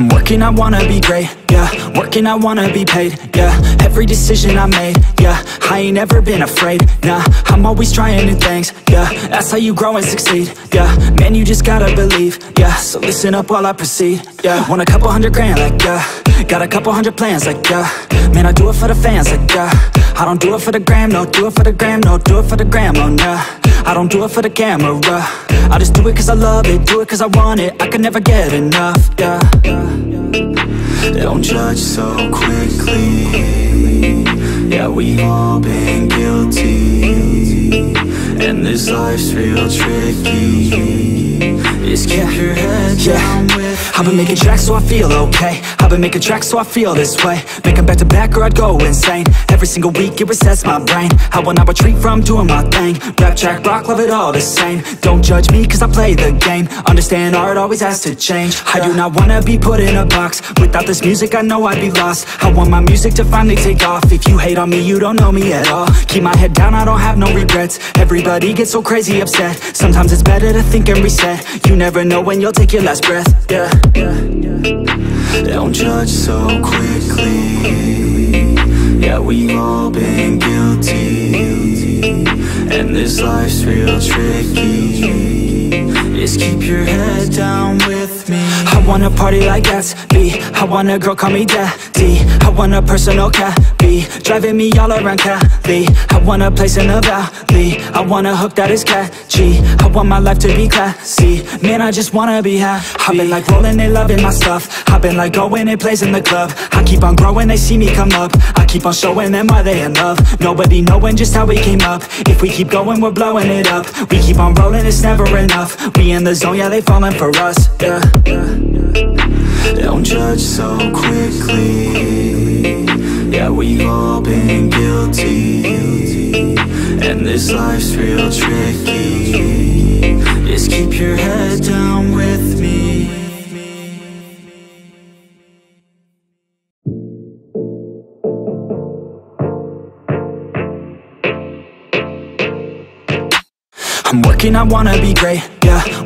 I'm working, I wanna be great, yeah. Working, I wanna be paid, yeah. Every decision I made, yeah I ain't ever been afraid, nah I'm always trying new things, yeah That's how you grow and succeed, yeah Man, you just gotta believe, yeah So listen up while I proceed, yeah Want a couple hundred grand, like, yeah. Got a couple hundred plans, like, yeah. Man, I do it for the fans, like, yeah. I don't do it for the gram, no Do it for the gram, no Do it for the gram, oh, nah. I don't do it for the camera. I just do it cause I love it Do it cause I want it. I can never get enough, yeah. Don't judge so quickly Yeah, we all been guilty. And this life's real tricky. Just keep your head down with I've been making tracks so I feel okay. I've been making tracks so I feel this way. Make them back to back or I'd go insane. Every single week it resets my brain. I will not retreat from doing my thing. Rap, trap, rock, love it all the same. Don't judge me cause I play the game. Understand art always has to change. I do not wanna be put in a box. Without this music I know I'd be lost. I want my music to finally take off. If you hate on me you don't know me at all. Keep my head down I don't have no regrets. Everybody gets so crazy upset. Sometimes it's better to think and reset. You never know when you'll take your last breath, yeah. Don't judge so quickly. Yeah, we've all been guilty. And this life's real tricky Just keep your head down with me. I wanna party like Gatsby I want a girl call me daddy. I want a personal oh, cabby Driving me all around Cali. I want a place in the valley. I want a hook that is catchy. I want my life to be classy. Man, I just wanna be happy. I've been like rolling, they loving my stuff. I've been like going and plays in the club. I keep on growing, they see me come up. I keep on showing them why they in love. Nobody knowing just how we came up. If we keep going, we're blowing it up. We keep on rolling, it's never enough. We in the zone, yeah, they falling for us Yeah. Don't judge so quickly. Yeah, we've all been guilty. And this life's real tricky. Just keep your head down with me. I'm working, I wanna be great,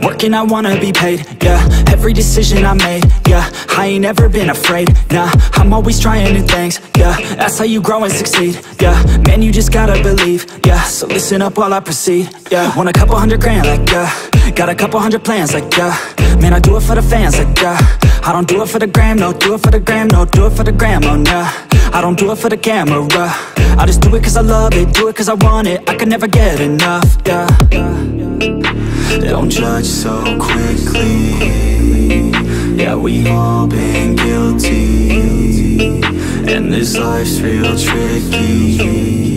Working, I wanna be paid, yeah Every decision I made, yeah I ain't ever been afraid, nah I'm always trying new things, yeah That's how you grow and succeed, yeah Man, you just gotta believe, yeah So listen up while I proceed, yeah Want a couple hundred grand, like, yeah. Got a couple hundred plans, like, yeah. Man, I do it for the fans, like, yeah. I don't do it for the gram, no Do it for the gram, no Do it for the gram, oh, nah. I don't do it for the camera. I just do it cause I love it Do it cause I want it. I can never get enough, yeah Don't judge so quickly. Yeah, we all been guilty. And this life's real tricky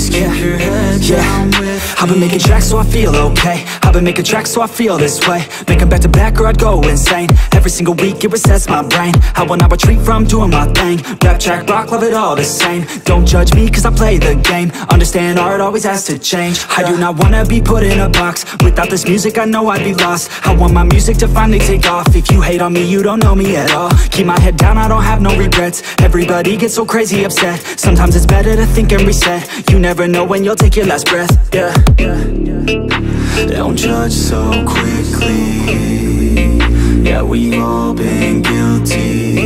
Just keep your head down with I've been making tracks so I feel okay. I've been making tracks so I feel this way. Make them back to back or I'd go insane. Every single week it resets my brain. I will not retreat from doing my thing. Rap, trap, rock, love it all the same. Don't judge me cause I play the game. Understand art always has to change. I do not wanna be put in a box. Without this music I know I'd be lost. I want my music to finally take off. If you hate on me you don't know me at all. Keep my head down I don't have no regrets. Everybody gets so crazy upset. Sometimes it's better to think and reset. You never know when you'll take your last breath, yeah, yeah. Don't judge so quickly. Yeah, we've all been guilty.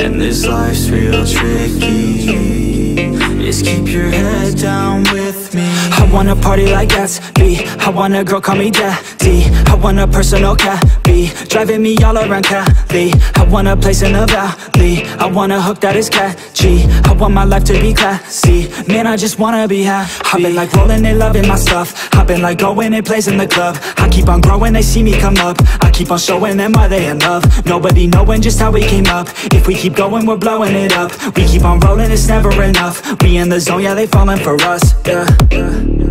And this life's real tricky. Just keep your head down with me wanna party like Gatsby I want a girl call me daddy. I want a personal cabby Driving me all around Cali. I want a place in the valley. I want a hook that is catchy. I want my life to be classy. Man, I just wanna be happy. I've been like rolling and loving my stuff. I've been like going and plays in the club. I keep on growing, they see me come up. I keep on showing them why they in love. Nobody knowing just how we came up. If we keep going, we're blowing it up. We keep on rolling, it's never enough. We in the zone, yeah, they falling for us, yeah, yeah.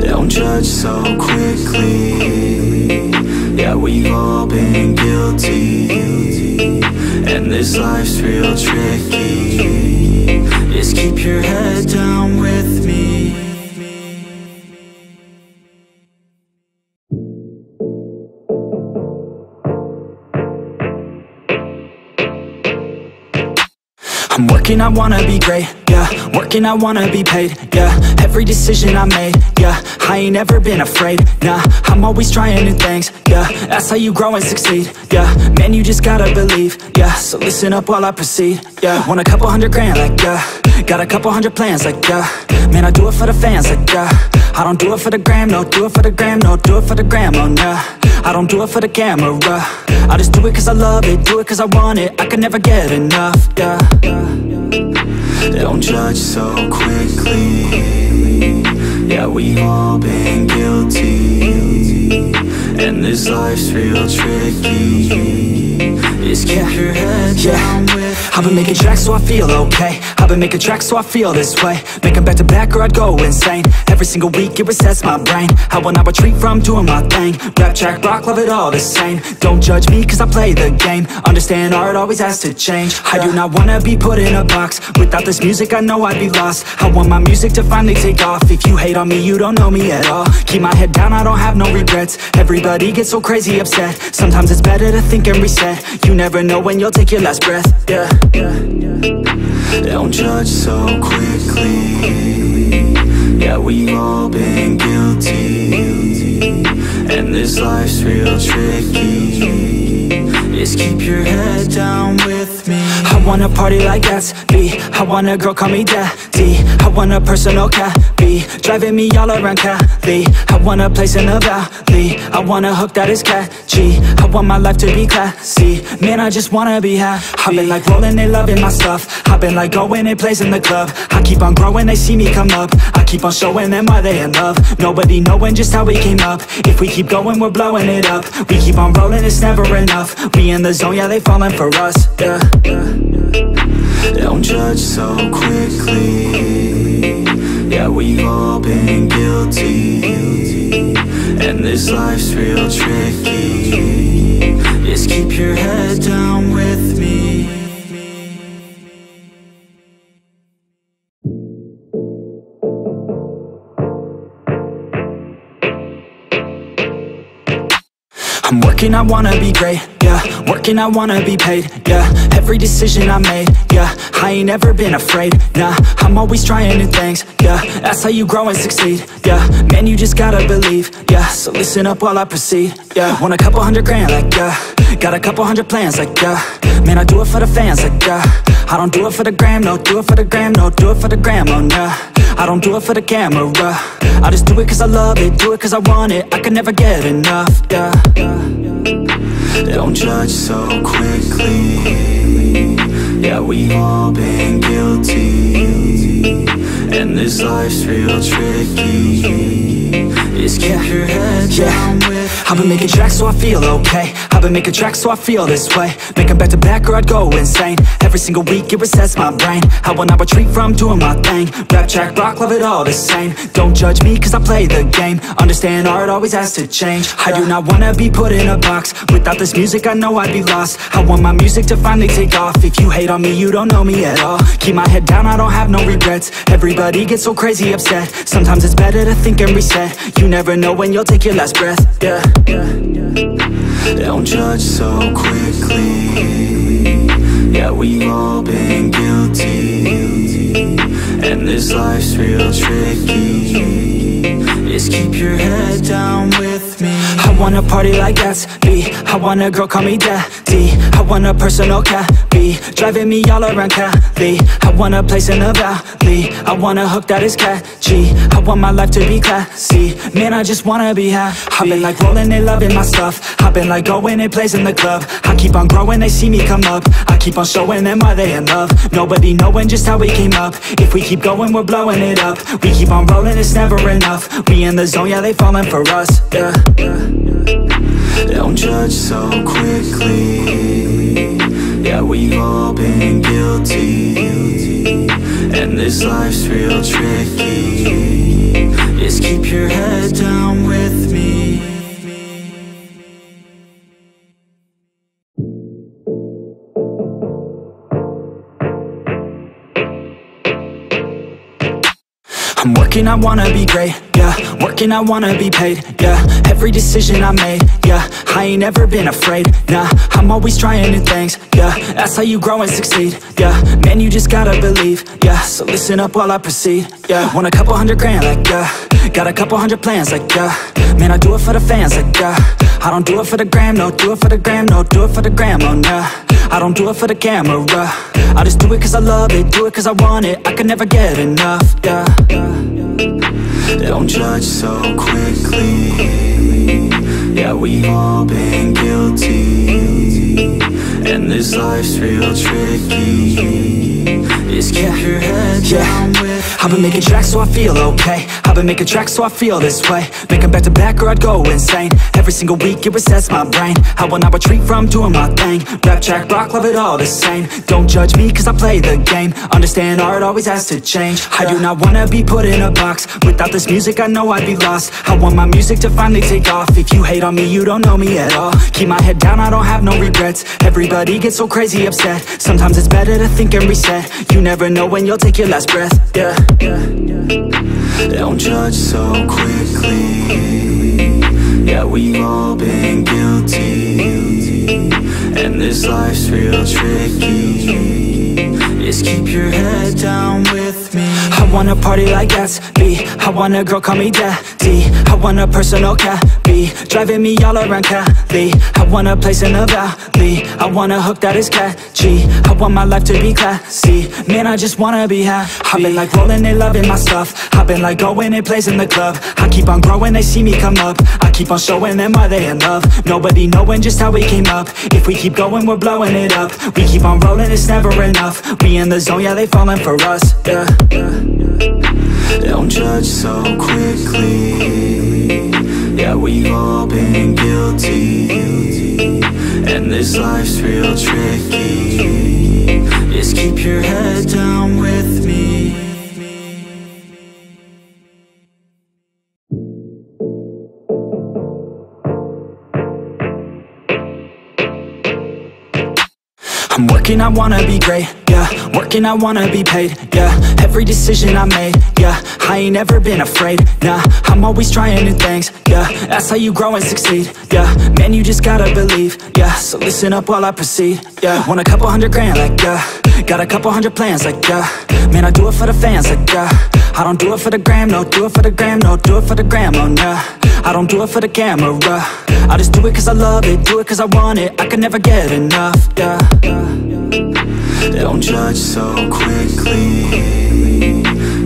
Don't judge so quickly. Yeah, we've all been guilty. And this life's real tricky. Just keep your head down with me. I'm working, I wanna be great, working, I wanna be paid, yeah Every decision I made, yeah I ain't ever been afraid, nah I'm always trying new things, yeah That's how you grow and succeed, yeah Man, you just gotta believe, yeah So listen up while I proceed, yeah Want a couple hundred grand, like, yeah. Got a couple hundred plans, like, yeah. Man, I do it for the fans, like, yeah. I don't do it for the gram, no. Do it for the gram, no. Do it for the gram, oh, nah. I don't do it for the camera. I just do it cause I love it. Do it cause I want it. I can never get enough, yeah Don't judge so quickly. Yeah, we've all been guilty. And this life's real tricky. Just keep your head down with I've been making tracks so I feel okay. I've been making tracks so I feel this way. Make them back to back or I'd go insane Every single week it resets my brain. I will not retreat from doing my thing? Rap, trap, rock, love it all the same. Don't judge me cause I play the game. Understand art always has to change. I do not wanna be put in a box. Without this music I know I'd be lost. I want my music to finally take off. If you hate on me you don't know me at all. Keep my head down I don't have no regrets. Everybody gets so crazy upset. Sometimes it's better to think and reset. You never know when you'll take your last breath, yeah yeah. Don't judge so quickly Yeah, we've all been guilty. And this life's real tricky Just keep your head down with me. I wanna party like Gatsby I want a girl call me daddy. I want a personal cabby Driving me all around Cali. I want a place in the valley. I want a hook that is catchy. I want my life to be classy. Man, I just wanna be happy. I've been like rolling, and loving my stuff. I've been like going and plays in the club. I keep on growing, they see me come up. I keep on showing them why they in love. Nobody knowing just how we came up. If we keep going, we're blowing it up. We keep on rolling, it's never enough. We in the zone, yeah, they falling for us, yeah, yeah. Don't judge so quickly. Yeah, we've all been guilty. And this life's real tricky. Just keep your head down with I'm working, I wanna be great, yeah. Working, I wanna be paid, yeah. Every decision I made, yeah. I ain't ever been afraid, nah. I'm always trying new things, yeah. That's how you grow and succeed, yeah. Man, you just gotta believe, yeah. So listen up while I proceed, yeah. Want a couple hundred grand, like, yeah. Got a couple hundred plans, like, yeah. Man, I do it for the fans, like, yeah I don't do it for the gram, no Do it for the gram, no Do it for the gram, oh, nah. I don't do it for the camera. I just do it cause I love it Do it cause I want it. I can never get enough, yeah. Don't judge so quickly. Yeah, we all been guilty. And this life's real tricky Just keep your head down with I've been making tracks so I feel okay. I've been making tracks so I feel this way. Make them back to back or I'd go insane. Every single week it resets my brain. I will not retreat from doing my thing. Rap, trap, rock, love it all the same. Don't judge me cause I play the game. Understand art always has to change. I do not wanna be put in a box. Without this music I know I'd be lost. I want my music to finally take off. If you hate on me you don't know me at all. Keep my head down I don't have no regrets. Everybody gets so crazy upset. Sometimes it's better to think and reset. You never know when you'll take your last breath, yeah. Don't judge so quickly. Yeah, we've all been guilty. And this life's real tricky. Just keep your head down with me. I wanna party like Gatsby I want a girl call me daddy. I want a personal oh, cabby Driving me all around Cali. I want a place in the valley. I want a hook that is catchy. I want my life to be classy. Man, I just wanna be happy. I've been like rolling, and loving my stuff. I've been like going and plays in the club. I keep on growing, they see me come up. I keep on showing them why they in love. Nobody knowing just how we came up. If we keep going, we're blowing it up. We keep on rolling, it's never enough. We in the zone, yeah, they falling for us, yeah. Don't judge so quickly. Yeah, we've all been guilty. And this life's real tricky. Just keep your head down working, I wanna be great, yeah. Working, I wanna be paid, yeah. Every decision I made Yeah, I ain't ever been afraid, nah. I'm always trying new things, yeah. That's how you grow and succeed, yeah. Man, you just gotta believe, yeah. So listen up while I proceed, yeah. Want a couple hundred grand, like, yeah. Got a couple hundred plans, like, yeah. Man, I do it for the fans, like, yeah I don't do it for the gram, no Do it for the gram, no Do it for the gram, oh, nah. I don't do it for the camera. I just do it cause I love it Do it cause I want it. I can never get enough, yeah. Don't judge so quickly. Yeah, we all been guilty. And this life's real tricky Just keep your head down with I've been making tracks so I feel okay. I've been making tracks so I feel this way. Make 'em back to back or I'd go insane. Every single week it resets my brain. I will not retreat from doing my thing. Rap, trap, rock, love it all the same. Don't judge me cause I play the game. Understand art always has to change. I do not wanna be put in a box. Without this music I know I'd be lost. I want my music to finally take off. If you hate on me you don't know me at all. Keep my head down I don't have no regrets. Everybody gets so crazy upset. Sometimes it's better to think and reset. You never know when you'll take your last breath, yeah. Don't judge so quickly. Yeah, we've all been guilty. And this life's real tricky. Just keep your head down with me wanna party like Gatsby I want a girl call me daddy. I want a personal cabby Driving me all around Cali. I want a place in the valley. I want a hook that is catchy. I want my life to be classy. Man, I just wanna be happy. I've been like rolling and loving my stuff. I've been like going and plays in the club. I keep on growing, they see me come up. I keep on showing them why they in love. Nobody knowing just how we came up. If we keep going, we're blowing it up. We keep on rolling, it's never enough. We in the zone, yeah, they falling for us, yeah. yeah, Don't judge so quickly. Yeah, we've all been guilty. And this life's real tricky. Just keep your head down with me. I'm working, I wanna be great, yeah Working, I wanna be paid, yeah Every decision I made, yeah I ain't ever been afraid, nah I'm always trying new things, yeah That's how you grow and succeed, yeah Man, you just gotta believe, yeah So listen up while I proceed, yeah Want a couple hundred grand, like, yeah. Got a couple hundred plans, like, yeah. Man, I do it for the fans, like, yeah. I don't do it for the gram, no Do it for the gram, no Do it for the gram, oh, nah. I don't do it for the camera. I just do it cause I love it Do it cause I want it. I can never get enough, yeah Don't judge so quickly.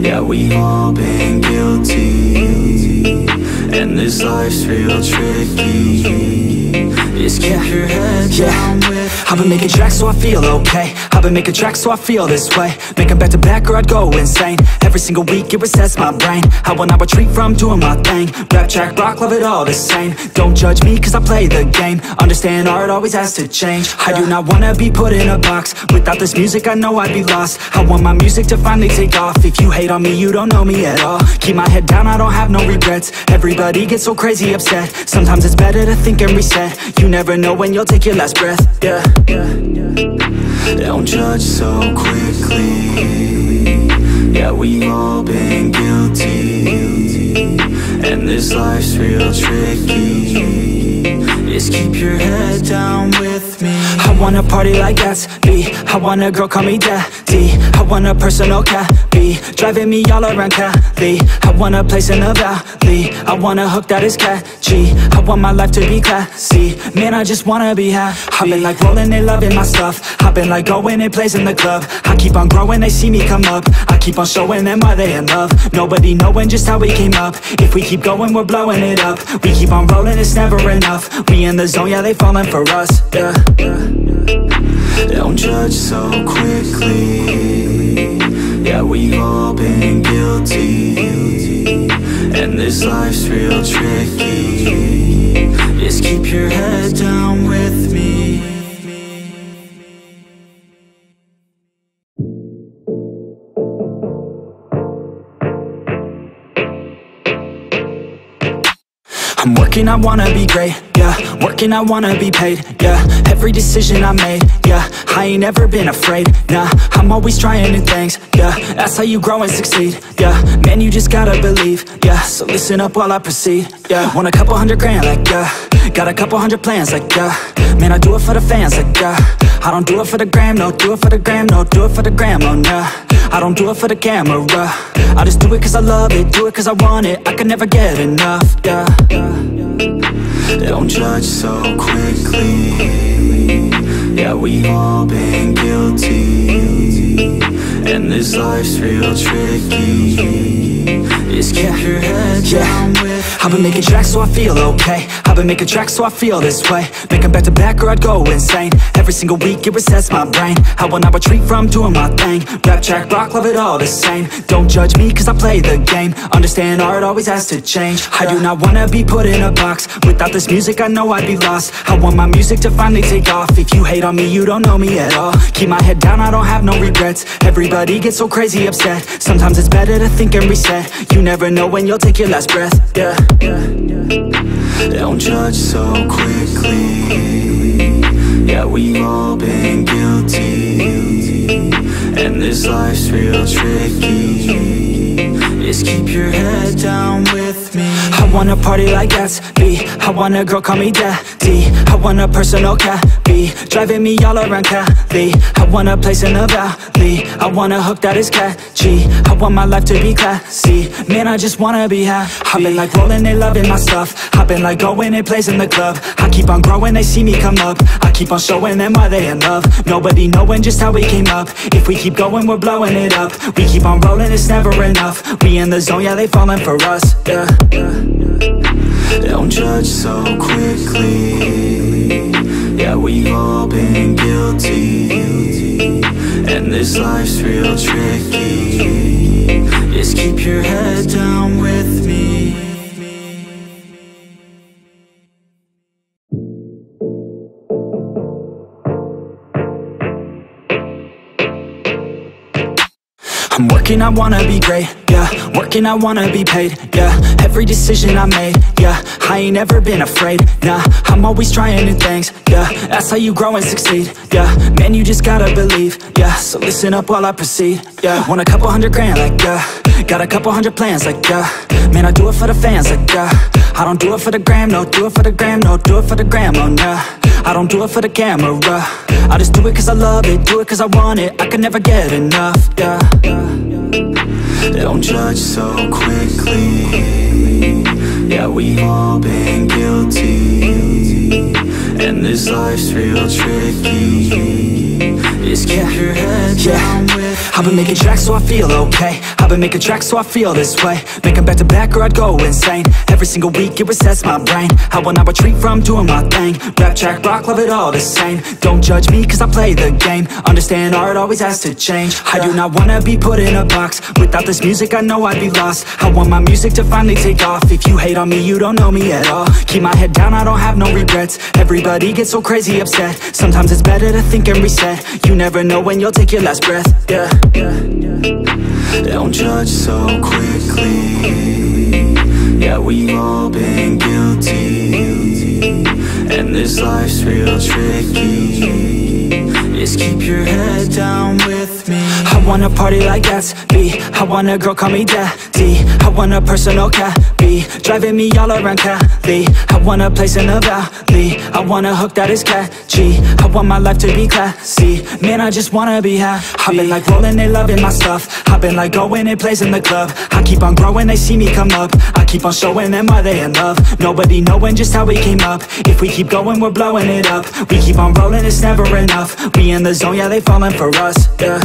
Yeah, we've all been guilty And this life's real tricky. Just keep your head down with I've been making tracks so I feel okay. I've been making tracks so I feel this way. Make 'em back to back or I'd go insane. Every single week it resets my brain. I will not retreat from doing my thing. Rap, trap, rock, love it all the same. Don't judge me cause I play the game. Understand art always has to change. I do not wanna be put in a box. Without this music I know I'd be lost. I want my music to finally take off. If you hate on me you don't know me at all. Keep my head down I don't have no regrets. Everybody gets so crazy upset. Sometimes it's better to think and reset. You never know when you'll take your last breath, yeah. Yeah don't judge so quickly. Yeah, we've all been guilty. And this life's real tricky. Just keep your head down with me. I wanna party like Gatsby I want a girl call me daddy. I want a personal cabby Driving me all around Cali. I want a place in the valley. I want a hook that is catchy. I want my life to be classy. Man, I just wanna be happy. I've been like rolling and loving my stuff. I've been like going and plays in the club. I keep on growing, they see me come up. I keep on showing them why they in love. Nobody knowing just how we came up. If we keep going, we're blowing it up. We keep on rolling, it's never enough. We in the zone, yeah, they falling for us, yeah Don't judge so quickly. Yeah, we've all been guilty. And this life's real tricky. Just keep your head down with me. I'm working, I wanna be great, yeah Working, I wanna be paid, yeah Every decision I made, yeah I ain't ever been afraid, nah I'm always trying new things, yeah That's how you grow and succeed, yeah Man, you just gotta believe, yeah So listen up while I proceed, yeah Want a couple hundred grand, like, yeah. Got a couple hundred plans, like, yeah. Man, I do it for the fans, like, yeah. I don't do it for the gram, no Do it for the gram, no Do it for the gram, oh, nah. I don't do it for the camera. I just do it cause I love it Do it cause I want it. I can never get enough, yeah Don't judge so quickly. Yeah, we all been guilty. And this life's real tricky. Just keep your head down with I've been making tracks so I feel okay been making tracks so I feel this way. Make 'em back to back or I'd go insane. Every single week it resets my brain. I will not retreat from doing my thing. Rap, trap, rock, love it all the same. Don't judge me cause I play the game. Understand art always has to change. I do not wanna be put in a box. Without this music I know I'd be lost. I want my music to finally take off. If you hate on me you don't know me at all. Keep my head down I don't have no regrets. Everybody gets so crazy upset. Sometimes it's better to think and reset. You never know when you'll take your last breath, yeah. Don't judge so quickly. Yeah, we've all been guilty. And this life's real tricky Just keep your head down with me. I wanna party like Gatsby I want a girl call me daddy. I want a personal cabby Driving me all around Cali. I want a place in the valley. I want a hook that is catchy. I want my life to be classy. Man, I just wanna be happy. I've been like rolling, they loving my stuff. I've been like going and plays in the club. I keep on growing, they see me come up. I keep on showing them why they in love. Nobody knowing just how we came up. If we keep going, we're blowing it up. We keep on rolling, it's never enough. We in the zone, yeah, they falling for us, yeah, yeah. Don't judge so quickly. Yeah, we've all been guilty. And this life's real tricky. Just keep your head down with me. I'm working, I wanna be great, yeah. Working, I wanna be paid, yeah Every decision I made, yeah. I ain't ever been afraid, nah. I'm always trying new things, yeah. That's how you grow and succeed, yeah. Man, you just gotta believe, yeah. So listen up while I proceed, yeah. Want a couple hundred grand, like, yeah. Got a couple hundred plans, like, yeah. Man, I do it for the fans, like, yeah. I don't do it for the gram, no. Do it for the gram, no. Do it for the gram, oh, nah. I don't do it for the camera. I just do it cause I love it. Do it cause I want it. I can never get enough, yeah Don't judge so quickly. Yeah, we've all been guilty. And this life's real tricky Just keep your head down with I've been making tracks so I feel okay. I've been making tracks so I feel this way. Make back to back or I'd go insane. Every single week it resets my brain. I will not retreat from doing my thing. Rap, trap, rock, love it all the same. Don't judge me cause I play the game. Understand art always has to change. I do not wanna be put in a box. Without this music I know I'd be lost. I want my music to finally take off. If you hate on me you don't know me at all. Keep my head down I don't have no regrets. Everybody gets so crazy upset. Sometimes it's better to think and reset. You never know when you'll take your last breath, yeah. Don't judge so quickly. Yeah, we've all been guilty. And this life's real tricky Just keep your head down with me. I wanna party like Gatsby I want a girl call me daddy. I want a personal cabby Driving me all around Cali. I want a place in the valley. I want a hook that is catchy. I want my life to be classy. Man, I just wanna be happy. I've been like rolling, they loving my stuff. I've been like going and plays in the club. I keep on growing, they see me come up. I keep on showing them why they in love. Nobody knowing just how we came up. If we keep going, we're blowing it up. We keep on rolling, it's never enough. We in the zone, yeah, they falling for us, yeah.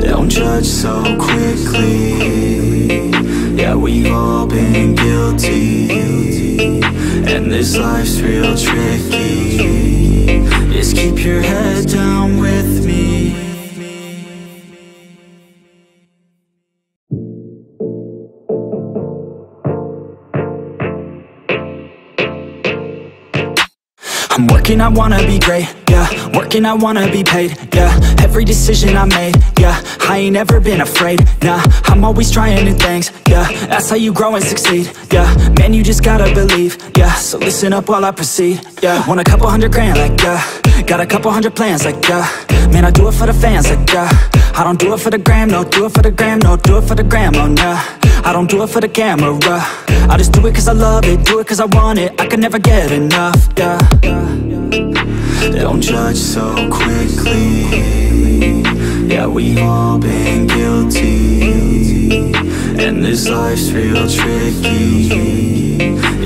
Don't judge so quickly. Yeah, we've all been guilty. And this life's real tricky. Just keep your head down with me. I'm working, I wanna be great, Working, I wanna be paid, yeah Every decision I made, yeah I ain't ever been afraid, nah I'm always trying new things, yeah That's how you grow and succeed, yeah Man, you just gotta believe, yeah So listen up while I proceed, yeah Want a couple hundred grand, like, yeah. Got a couple hundred plans, like, yeah. Man, I do it for the fans, like, yeah. I don't do it for the gram, no Do it for the gram, no Do it for the gram, oh, nah. I don't do it for the camera. I just do it cause I love it Do it cause I want it. I can never get enough, yeah Don't judge so quickly. Yeah, we've all been guilty. And this life's real tricky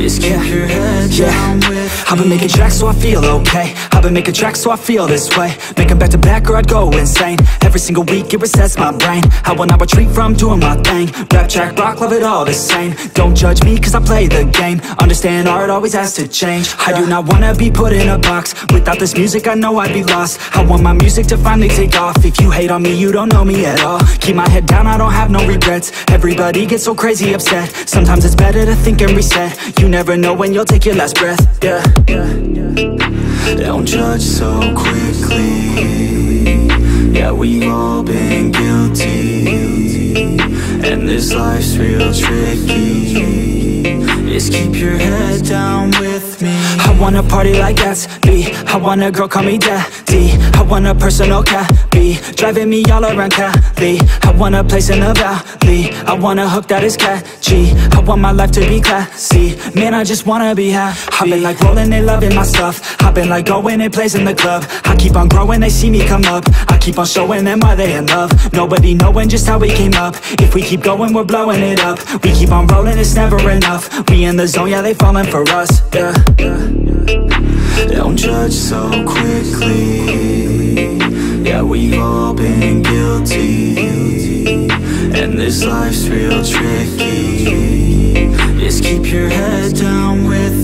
Just keep your head down with I've been making tracks so I feel okay. I've been making tracks so I feel this way. Make 'em back to back or I'd go insane. Every single week it resets my brain. I will not retreat from doing my thing? Rap, trap, rock, love it all the same. Don't judge me cause I play the game. Understand art always has to change. I do not wanna be put in a box. Without this music I know I'd be lost. I want my music to finally take off. If you hate on me you don't know me at all. Keep my head down I don't have no regrets. Everybody gets so crazy upset. Sometimes it's better to think and reset. You never know when you'll take your last breath, yeah, yeah. Don't judge so quickly. Yeah, we've all been guilty. And this life's real tricky. Just keep your head down with me. I wanna party like Gatsby I want a girl call me daddy. I want a personal cabby Driving me all around Cali. I want a place in the valley. I want a hook that is catchy. I want my life to be classy. Man, I just wanna be happy. I've been like rolling, and loving my stuff. I've been like going and plays in the club. I keep on growing, they see me come up. I keep on showing them why they in love. Nobody knowing just how we came up. If we keep going, we're blowing it up. We keep on rolling, it's never enough. We in the zone, yeah, they falling for us. Yeah. Don't judge so quickly Yeah, we've all been guilty. And this life's real tricky. Just keep your head down with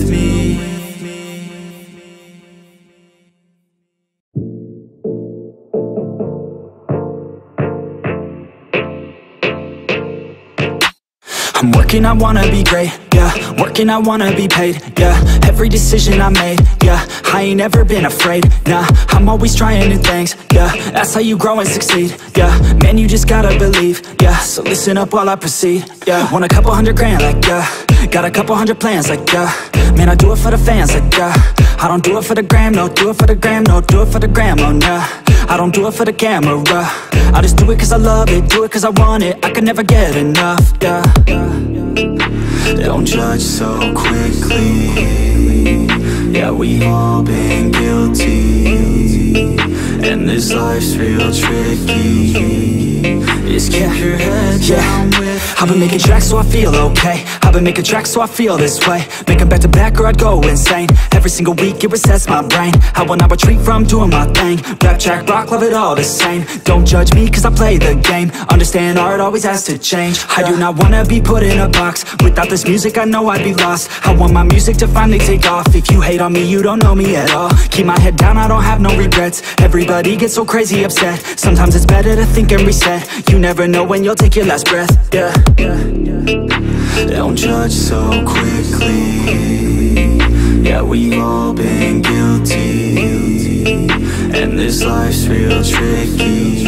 I'm working, I wanna be great, yeah. Working, I wanna be paid, yeah. Every decision I made, yeah. I ain't ever been afraid, nah. I'm always trying new things, yeah. That's how you grow and succeed, yeah. Man, you just gotta believe, yeah. So listen up while I proceed, yeah. Want a couple hundred grand, like, yeah. Got a couple hundred plans, like, yeah. Man, I do it for the fans, like, yeah. I don't do it for the gram, no. Do it for the gram, no. Do it for the gram, oh, nah I don't do it for the camera. I just do it cause I love it Do it cause I want it. I can never get enough, yeah. Don't judge so quickly. Yeah, we all been guilty. And this life's real tricky Just keep your head down with I've been making tracks so I feel okay. I've been making tracks so I feel this way. Make 'em back to back or I'd go insane. Every single week it resets my brain. I will not retreat from doing my thing. Rap, trap, rock, love it all the same. Don't judge me cause I play the game. Understand art always has to change. I do not wanna be put in a box. Without this music I know I'd be lost. I want my music to finally take off. If you hate on me you don't know me at all. Keep my head down I don't have no regrets. Everybody gets so crazy upset. Sometimes it's better to think and reset. You never know when you'll take your last breath, yeah, yeah. Don't judge so quickly. Yeah, we've all been guilty. And this life's real tricky.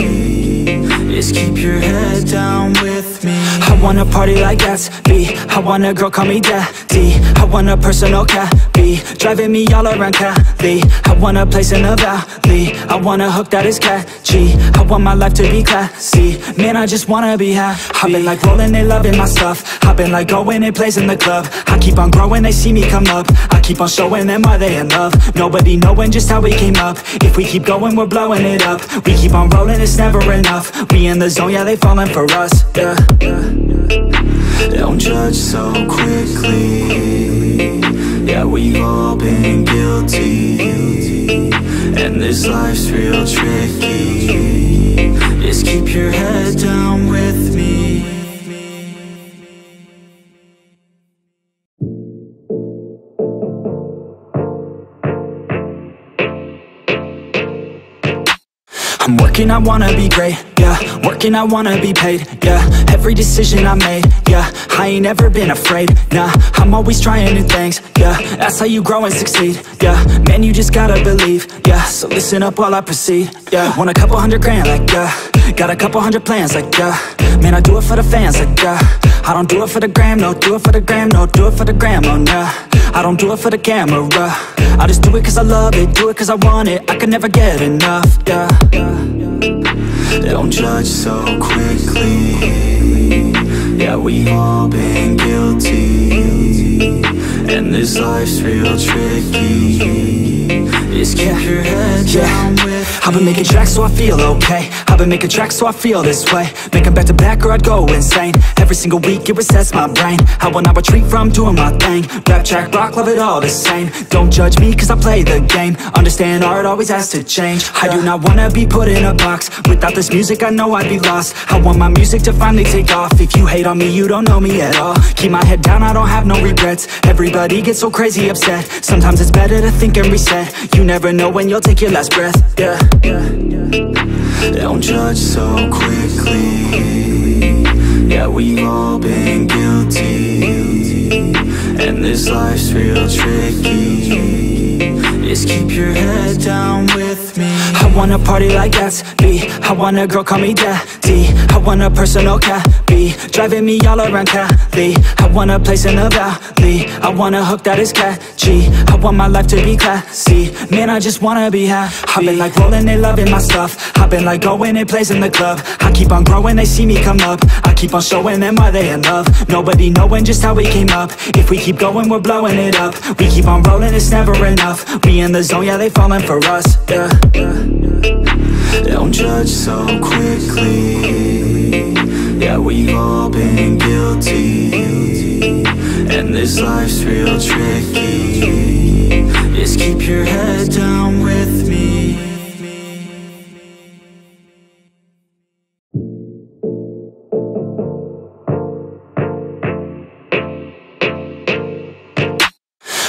Just keep your head down with me I wanna party like Gatsby I want a girl call me daddy. I want a personal oh, cabby Driving me all around Cali. I want a place in the valley. I want a hook that is catchy. I want my life to be classy. Man, I just wanna be happy. I've been like rolling, they loving my stuff. I've been like going and plays in the club. I keep on growing, they see me come up. I keep on showing them why they in love. Nobody knowing just how we came up. If we keep going, we're blowing it up. We keep on rolling, it's never enough. We in the zone, yeah, they falling for us yeah. Don't judge so quickly. Yeah, we've all been guilty. And this life's real tricky. Just keep your head down with me I'm working, I wanna be great, yeah. Working, I wanna be paid, yeah. Every decision I made Yeah, I ain't ever been afraid Nah, I'm always trying new things Yeah, that's how you grow and succeed Yeah, man, you just gotta believe Yeah, so listen up while I proceed Yeah, want a couple hundred grand like yeah. Got a couple hundred plans like yeah. Man, I do it for the fans like yeah I don't do it for the gram, no Do it for the gram, no Do it for the gram, oh nah. I don't do it for the camera. I just do it cause I love it Do it cause I want it. I can never get enough, yeah. Don't judge so quickly. Yeah, we all been guilty. And this life's real tricky. Just keep your head down with I've been making tracks so I feel okay. I've been making tracks so I feel this way. Make 'em back to back or I'd go insane. Every single week it resets my brain. I will not retreat from doing my thing. Rap, trap, rock, love it all the same. Don't judge me cause I play the game. Understand art always has to change. I do not wanna be put in a box. Without this music I know I'd be lost. I want my music to finally take off. If you hate on me you don't know me at all. Keep my head down I don't have no regrets. Everybody gets so crazy upset. Sometimes it's better to think and reset. You never know when you'll take your last breath. Yeah, yeah. Don't judge so quickly. Yeah, we've all been guilty. And this life's real tricky. Just keep your head down with me. I wanna party like Gatsby I want a girl call me daddy. I want a personal cabby Driving me all around Cali. I want a place in the valley. I want a hook that is catchy. I want my life to be classy. Man, I just wanna be happy. I've been like rolling and loving my stuff. I've been like going and plays in the club. I keep on growing, they see me come up. I keep on showing them why they in love. Nobody knowing just how we came up. If we keep going, we're blowing it up. We keep on rolling, it's never enough. We in the zone, yeah, they falling for us. Yeah. Don't judge so quickly Yeah, we've all been guilty. And this life's real tricky. Just keep your head down with me.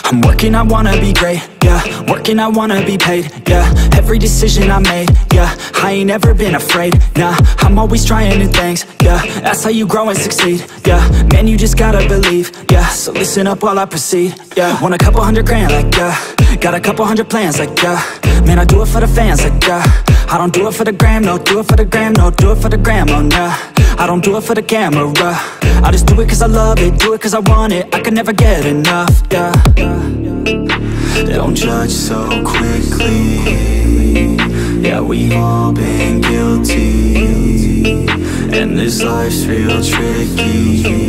I'm working, I wanna be great, yeah. Working, I wanna be paid, yeah Every decision I made, yeah. I ain't ever been afraid, nah. I'm always trying new things, yeah. That's how you grow and succeed, yeah. Man, you just gotta believe, yeah. So listen up while I proceed, yeah. Want a couple hundred grand, like, yeah. Got a couple hundred plans, like, yeah. Man, I do it for the fans, like, yeah. I don't do it for the gram, no. Do it for the gram, no. Do it for the gram, oh, nah. I don't do it for the camera. I just do it cause I love it. Do it cause I want it. I can never get enough, yeah. Don't judge so quickly Yeah, we've all been guilty And this life's real tricky.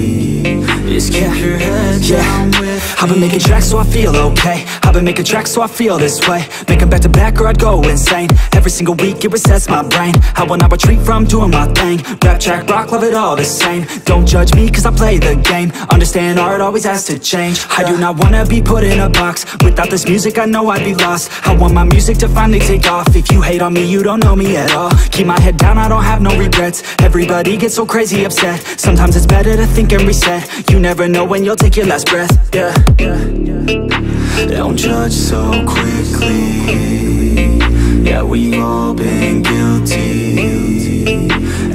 Just keep your head down with I've been making tracks so I feel okay. I've been making tracks so I feel this way. Make 'em back to back or I'd go insane. Every single week it resets my brain. I will not retreat from doing my thing. Rap, trap, rock, love it all the same. Don't judge me cause I play the game. Understand art always has to change. I do not wanna be put in a box. Without this music I know I'd be lost. I want my music to finally take off. If you hate on me you don't know me at all. Keep my head down I don't have no regrets Everybody gets so crazy upset. Sometimes it's better to think and reset. You never know when you'll take your last breath. Yeah, yeah, yeah. Don't judge so quickly. Yeah, we've all been guilty.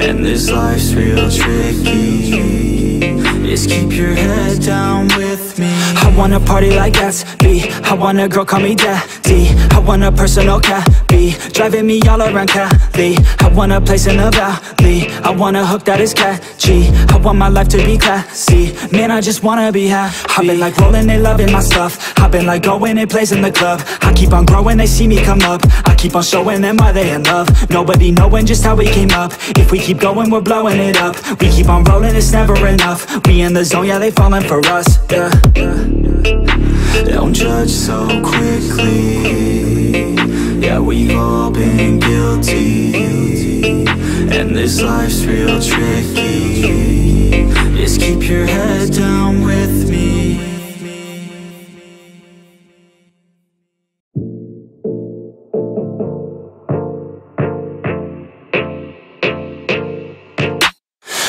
And this life's real tricky. Just keep your head down with me. I wanna party like Gatsby I want a girl call me daddy. I want a personal cabby Driving me all around Cali. I want a place in the valley. I want a hook that is catchy. I want my life to be classy. Man, I just wanna be happy. I've been like rolling and loving my stuff. I've been like going and plays in the club. I keep on growing, they see me come up. I keep on showing them why they in love. Nobody knowing just how we came up. If we keep going, we're blowing it up. We keep on rolling, it's never enough. We in the zone, yeah, they falling for us yeah. Don't judge so quickly. Yeah, we've all been guilty. And this life's real tricky. Just keep your head down with me.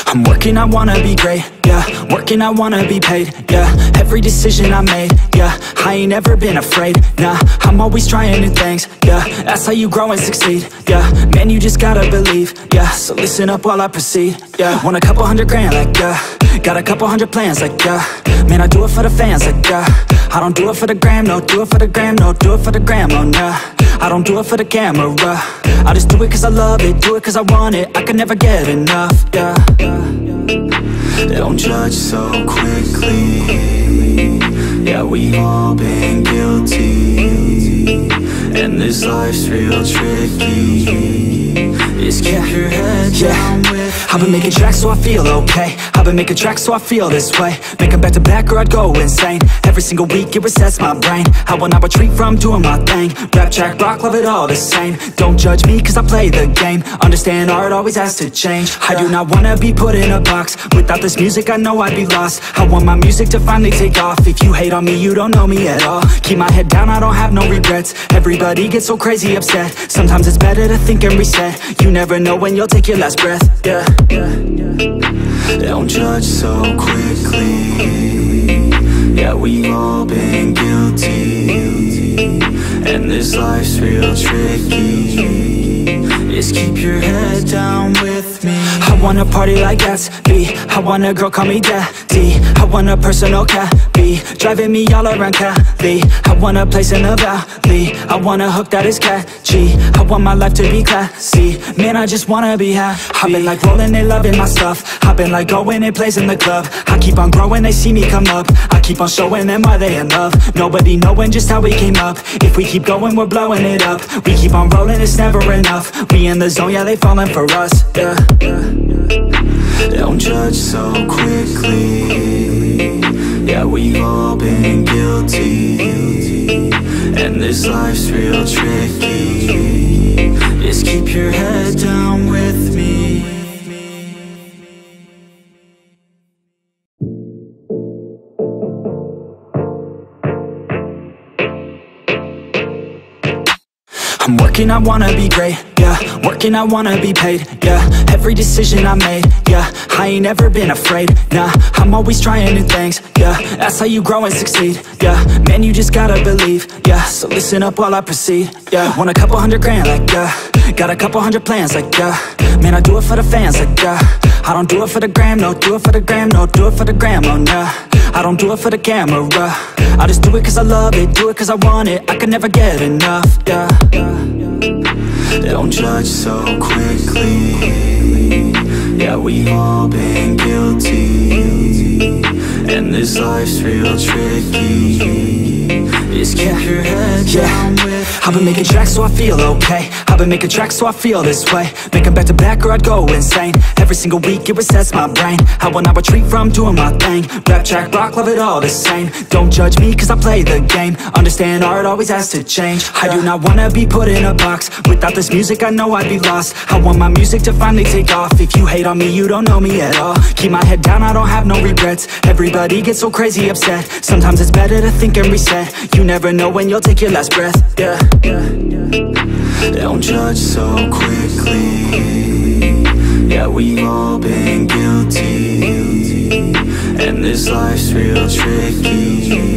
I'm working I wanna be great, yeah Working, I wanna be paid, yeah Every decision I made, yeah I ain't ever been afraid, nah I'm always trying new things, yeah That's how you grow and succeed, yeah Man, you just gotta believe, yeah So listen up while I proceed, yeah Want a couple hundred grand, like, yeah. Got a couple hundred plans, like, yeah. Man, I do it for the fans, like, yeah. I don't do it for the gram, no Do it for the gram, no Do it for the gram, oh, nah. I don't do it for the camera. I just do it cause I love it Do it cause I want it. I can never get enough, yeah Don't judge so quickly. Yeah, we all been guilty. And this life's real tricky. Just keep your head down I've been making tracks so I feel okay. I've been making tracks so I feel this way. Make 'em back to back or I'd go insane. Every single week it resets my brain. I will not retreat from doing my thing? Rap, trap, rock, love it all the same. Don't judge me cause I play the game. Understand art always has to change. I do not wanna be put in a box. Without this music I know I'd be lost. I want my music to finally take off. If you hate on me you don't know me at all. Keep my head down I don't have no regrets. Everybody gets so crazy upset. Sometimes it's better to think and reset. You never know when you'll take your last breath, yeah. Don't judge so quickly. Yeah, we've all been guilty. And this life's real tricky. Just keep your head down with wanna party like Gatsby I want a girl call me daddy. I want a personal oh, cabbie Driving me all around Cali. I want a place in the valley. I want a hook that is catchy. I want my life to be classy. Man, I just wanna be happy. I've been like rolling, and loving my stuff. I've been like going and plays in the club. I keep on growing, they see me come up. I keep on showing them why they in love. Nobody knowing just how we came up. If we keep going, we're blowing it up. We keep on rolling, it's never enough. We in the zone, yeah, they falling for us. Yeah, yeah. Don't judge so quickly. Yeah, we've all been guilty. And this life's real tricky. Just keep your head down with I'm working, I wanna be great, yeah. Working, I wanna be paid, yeah. Every decision I made, yeah. I ain't ever been afraid, nah. I'm always trying new things, yeah. That's how you grow and succeed, yeah. Man, you just gotta believe, yeah. So listen up while I proceed, yeah. Want a couple hundred grand, like, yeah. Got a couple hundred plans, like, yeah. Man, I do it for the fans, like, yeah I don't do it for the gram, no Do it for the gram, no Do it for the gram, oh, nah. I don't do it for the camera. I just do it cause I love it Do it cause I want it. I can never get enough, yeah. Don't judge so quickly. Yeah, we've all been guilty. And this life's real tricky. Just keep your head down with I've been making tracks so I feel okay. I've been making tracks so I feel this way. Make back to back or I'd go insane. Every single week it resets my brain. I will not retreat from doing my thing. Rap, trap, rock, love it all the same. Don't judge me cause I play the game. Understand art always has to change. I do not wanna be put in a box. Without this music I know I'd be lost. I want my music to finally take off. If you hate on me you don't know me at all. Keep my head down I don't have no regrets. Everybody gets so crazy upset. Sometimes it's better to think and reset. You never know when you'll take your last breath, yeah. Don't judge so quickly. Yeah, we've all been guilty. And this life's real tricky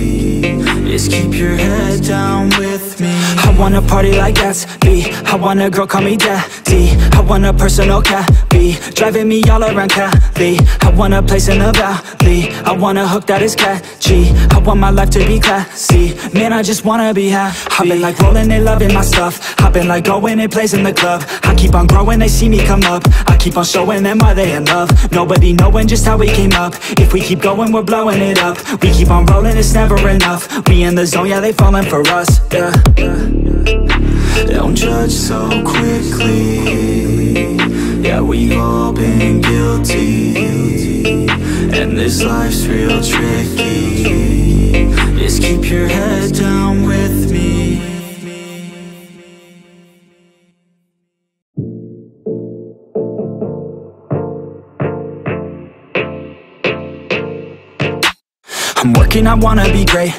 Just keep your head down with me. I wanna party like Gatsby I want a girl call me daddy. I want a personal cabbie Driving me all around Cali. I want a place in the valley. I want a hook that is catchy. I want my life to be classy. Man, I just wanna be happy. I've been like rolling, and loving my stuff. I've been like going and plays in the club. I keep on growing, they see me come up. I keep on showing them why they in love. Nobody knowing just how we came up. If we keep going, we're blowing it up. We keep on rolling, it's never enough. We in the zone, yeah, they falling for us. Yeah. Don't judge so quickly. Yeah, we've all been guilty. And this life's real tricky. Just keep your head down with me. I'm working, I wanna be great,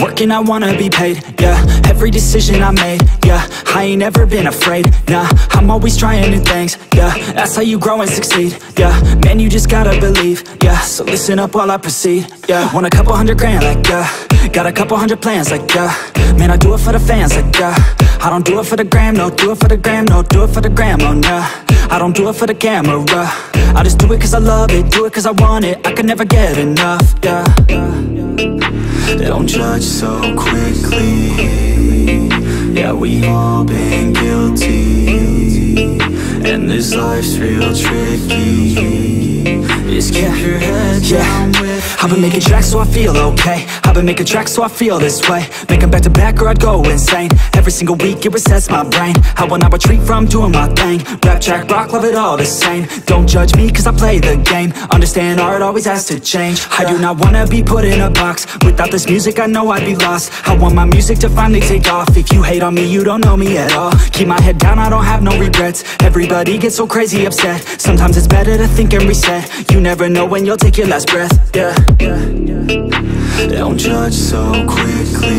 Working, I wanna be paid, yeah every decision I made, yeah I ain't ever been afraid, nah I'm always trying new things, yeah That's how you grow and succeed, yeah Man, you just gotta believe, yeah So listen up while I proceed, yeah Want a couple hundred grand, like, yeah. Got a couple hundred plans, like, yeah. Man, I do it for the fans, like, yeah. I don't do it for the gram, no Do it for the gram, no Do it for the gram, oh, nah. I don't do it for the camera. I just do it cause I love it Do it cause I want it. I can never get enough, yeah They don't judge so quickly. Yeah, we've all been guilty. And this life's real tricky Just keep your head down with I've been making tracks so I feel okay. I've been making tracks so I feel this way. Make them back to back or I'd go insane. Every single week it resets my brain. I will not retreat from doing my thing. Rap, trap, rock, love it all the same. Don't judge me cause I play the game. Understand art always has to change. I do not wanna be put in a box. Without this music I know I'd be lost. I want my music to finally take off. If you hate on me you don't know me at all. Keep my head down I don't have no regrets. Everybody gets so crazy upset. Sometimes it's better to think and reset. You never know when you'll take your last breath, yeah. Don't judge so quickly.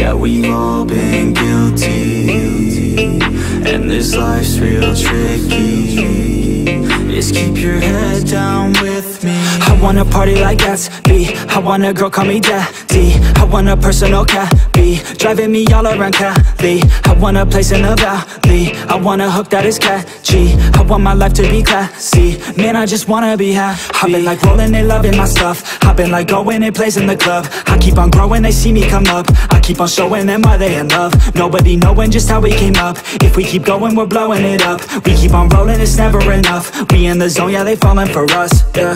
Yeah, we've all been guilty. And this life's real tricky Just keep your head down with me. I wanna party like Gatsby I want a girl call me daddy. I want a personal cabby Driving me all around Cali. I want a place in the valley. I want a hook that is catchy. I want my life to be classy. Man, I just wanna be happy. I've been like rolling and loving my stuff. I've been like going and plays in the club. I keep on growing, they see me come up. I keep on showing them why they in love. Nobody knowing just how we came up. If we keep going, we're blowing it up. We keep on rolling, it's never enough. We in the zone, yeah, they falling for us, yeah.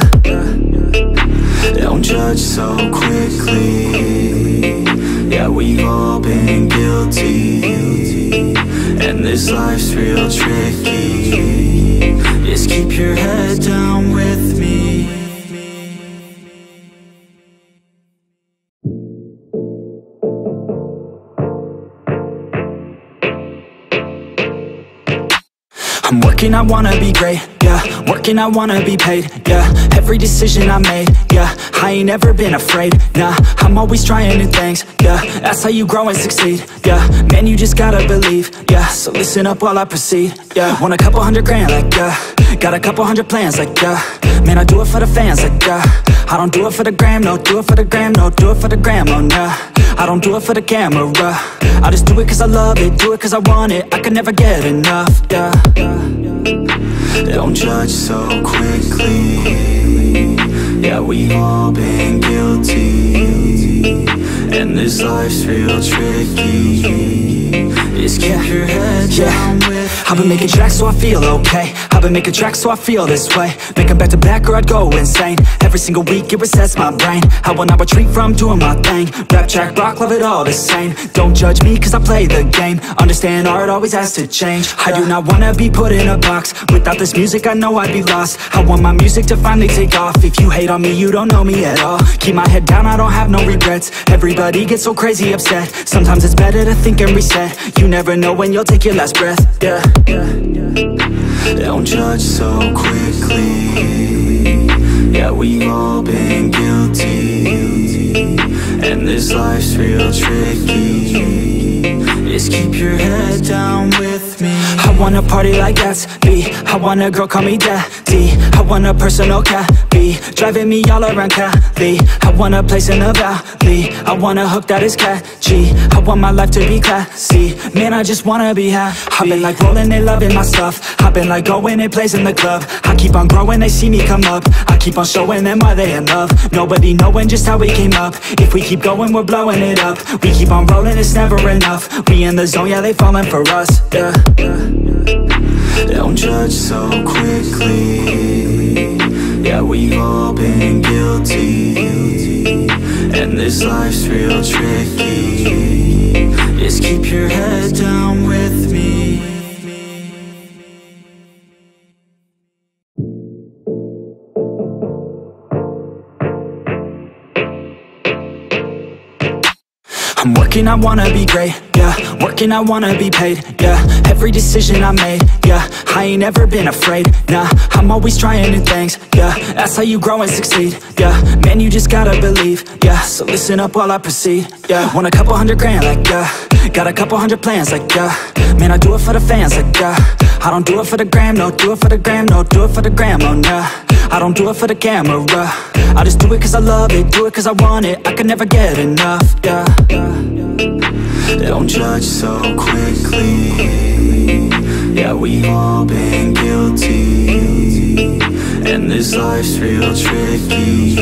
Don't judge so quickly. Yeah, we've all been guilty. And this life's real tricky. Just keep your head down with working, I wanna be great, yeah. Working, I wanna be paid, yeah. Every decision I made, yeah. I ain't ever been afraid, nah. I'm always trying new things, yeah. That's how you grow and succeed, yeah. Man, you just gotta believe, yeah. So listen up while I proceed, yeah. Want a couple hundred grand, like, yeah. Got a couple hundred plans, like, yeah. Man, I do it for the fans, like, yeah. I don't do it for the gram, no. Do it for the gram, no. Do it for the gram, oh, nah. I don't do it for the camera. I just do it cause I love it. Do it cause I want it. I can never get enough, yeah Don't judge so quickly. Yeah, we've all been guilty And this life's real tricky. Just keep your head down with I've been making tracks so I feel okay. I've been making tracks so I feel this way. Make them back to back or I'd go insane. Every single week it resets my brain. I will not retreat from doing my thing. Rap, trap, rock, love it all the same. Don't judge me cause I play the game. Understand art always has to change. I do not wanna be put in a box. Without this music I know I'd be lost. I want my music to finally take off. If you hate on me you don't know me at all. Keep my head down I don't have no regrets. Everybody gets so crazy upset. Sometimes it's better to think and reset. You never know when you'll take your last breath, yeah. Don't judge so quickly. Yeah, we've all been guilty. And this life's real tricky. Just keep your head down with me. I wanna party like Gatsby I want a girl call me daddy. I want a personal cabby Driving me all around Cali. I want a place in the valley. I want a hook that is catchy. I want my life to be classy. Man, I just wanna be happy. I've been like rolling and loving my stuff. I've been like going and plays in the club. I keep on growing, they see me come up. I keep on showing them why they in love. Nobody knowing just how we came up. If we keep going, we're blowing it up. We keep on rolling, it's never enough. We in the zone, yeah, they falling for us, yeah. Don't judge so quickly Yeah, we've all been guilty. And this life's real tricky. Just keep your head down with me I'm working, I wanna be great, yeah. Working, I wanna be paid, yeah. Every decision I made, yeah. I ain't ever been afraid, nah. I'm always trying new things, yeah. That's how you grow and succeed, yeah. Man, you just gotta believe, yeah. So listen up while I proceed, yeah. Want a couple hundred grand, like, yeah. Got a couple hundred plans, like, yeah. Man, I do it for the fans, like, yeah I don't do it for the gram, no Do it for the gram, no Do it for the gram, oh, nah. I don't do it for the camera. I just do it cause I love it Do it cause I want it. I can never get enough, yeah. Don't judge so quickly. Yeah, we all been guilty. And this life's real tricky.